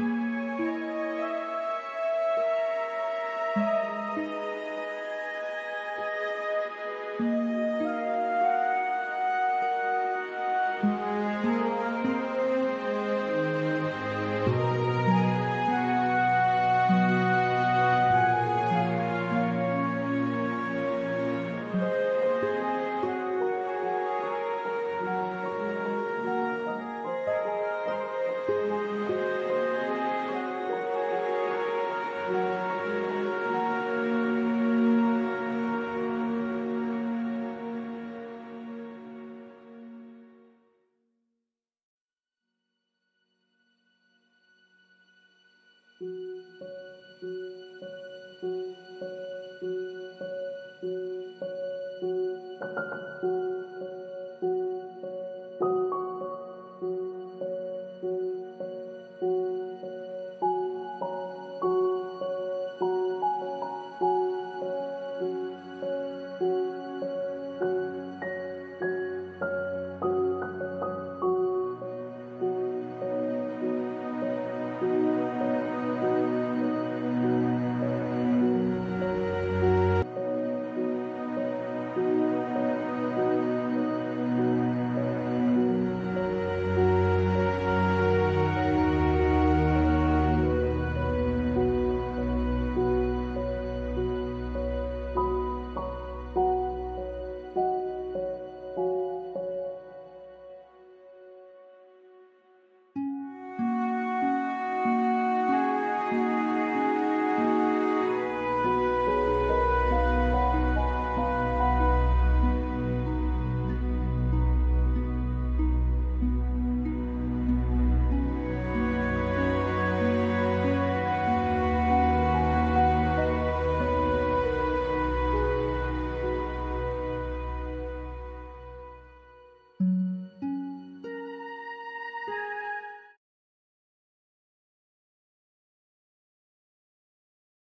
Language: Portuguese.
Música